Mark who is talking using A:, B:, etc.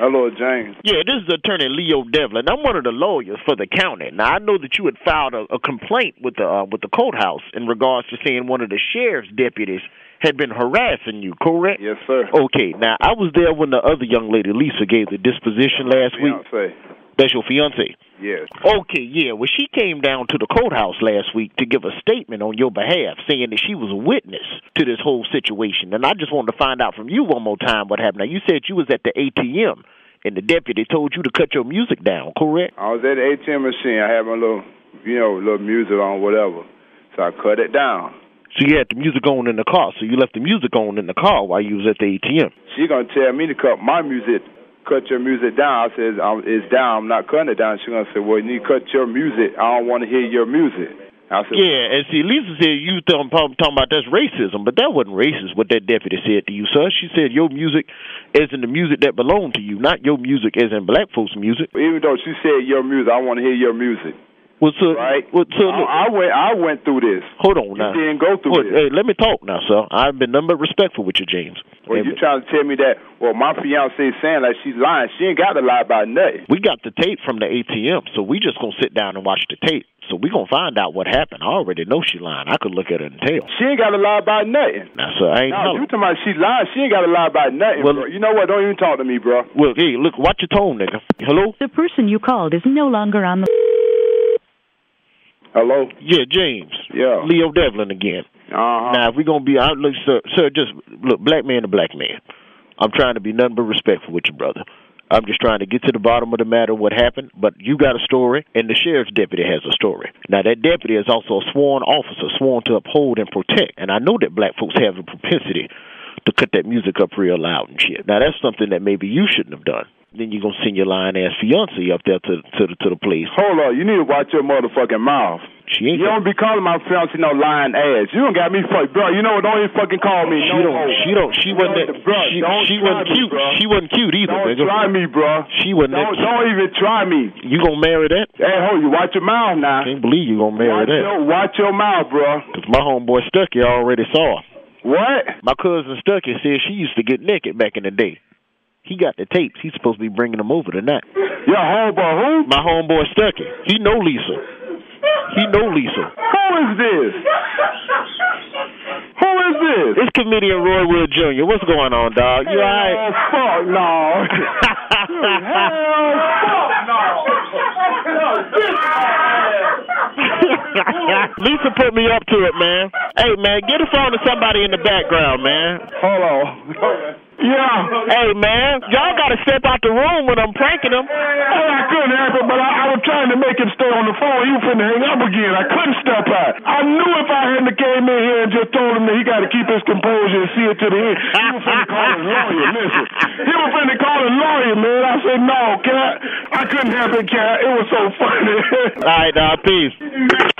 A: Hello, James.
B: Yeah, this is Attorney Leo Devlin. I'm one of the lawyers for the county. Now I know that you had filed a, a complaint with the uh, with the courthouse in regards to saying one of the sheriff's deputies had been harassing you, correct?
A: Yes, sir.
B: Okay. Now I was there when the other young lady Lisa gave the disposition last week. That's your fiance.
A: Yes.
B: Okay, yeah. Well, she came down to the courthouse last week to give a statement on your behalf, saying that she was a witness to this whole situation. And I just wanted to find out from you one more time what happened. Now, you said you was at the ATM, and the deputy told you to cut your music down, correct?
A: I was at the ATM machine. I had my little, you know, little music on, whatever. So I cut it down.
B: So you had the music on in the car. So you left the music on in the car while you was at the ATM.
A: She gonna tell me to cut my music, cut your music down. I says um, it's down. I'm not cutting it down. She gonna say, well, you need to cut your music. I don't want to hear your music. I said,
B: Yeah, and see, Lisa said you talking, talking about that's racism, but that wasn't racist what that deputy said to you, sir. She said your music is in the music that belonged to you, not your music as in black folks' music.
A: even though she said your music, I want to hear your music.
B: Well, sir,
A: Right?
B: well, sir, look,
A: I, I went. I went through this.
B: hold on
A: You
B: now.
A: didn't go through
B: Well,
A: this.
B: hey, let me talk now, sir. I've been nothing but respectful with you, James.
A: Well,
B: And
A: you trying to tell me that? Well, my fiance is saying like she's lying. She ain't got to lie about nothing.
B: we got the tape from the ATM, so we just gonna sit down and watch the tape. So we gonna find out what happened. I already know she lying. I could look at her and tell.
A: She ain't got to lie about nothing.
B: Now, sir, I ain't
A: No, you talking about she lying? She ain't got to lie about nothing,
B: Well-
A: bro. You know what? Don't even talk to me, bro.
B: Well, hey, look, watch your tone, nigga. Hello?
C: The person you called is no longer on the.
A: Hello?
B: Yeah, James.
A: Yeah.
B: Leo Devlin again.
A: Uh-huh.
B: Now, if we're gonna be out, look, sir, sir, just look, black man to black man. I'm trying to be nothing but respectful with you, brother. I'm just trying to get to the bottom of the matter, what happened. But you got a story, and the sheriff's deputy has a story. Now, that deputy is also a sworn officer, sworn to uphold and protect. And I know that black folks have a propensity to cut that music up real loud and shit. Now, that's something that maybe you shouldn't have done. Then you're gonna send your lying ass fiance up there to to the to the police.
A: Hold on. You need to watch your motherfucking mouth.
B: She ain't.
A: You don't be calling my fiance no lying ass. You don't got me fucked, bro. You know what? Don't even fucking call me.
B: She
A: no
B: don't.
A: more.
B: She don't. She wasn't. That,
A: bro,
B: she she wasn't
A: me,
B: cute.
A: bro.
B: She wasn't cute either,
A: Don't
B: nigga.
A: try me, bro.
B: She wasn't
A: Don't, don't even try me.
B: You gonna marry that?
A: Hey, hold you. Watch your mouth now.
B: Can't believe you gonna marry
A: Watch
B: that.
A: your, watch your mouth, bro.
B: Cause my homeboy Stucky already saw her.
A: What?
B: My cousin Stucky said she used to get naked back in the day. He got the tapes. He's supposed to be bringing them over tonight.
A: Your homeboy who?
B: My homeboy Stucky. He know Lisa. He know Lisa.
A: Who is this? Who is this?
B: It's comedian Roy Wood Jr. What's going on, dog? You alright?
A: Oh, fuck no.
B: Lisa put me up to it, man. Hey, man, get a phone to somebody in the background, man.
A: Hold on. Yeah.
B: Hey, man, y'all gotta step out the room when I'm pranking him.
A: Hey, I couldn't help it, but I, I was trying to make him stay on the phone. He was finna hang up again. I couldn't step out. I knew if I hadn't came in here and just told him that he got to keep his composure and see it to the end, he was finna call his lawyer. Listen, he was finna call his lawyer, man. I said, no, cat. I couldn't help it, cat. It was so funny.
B: All right, dog, peace.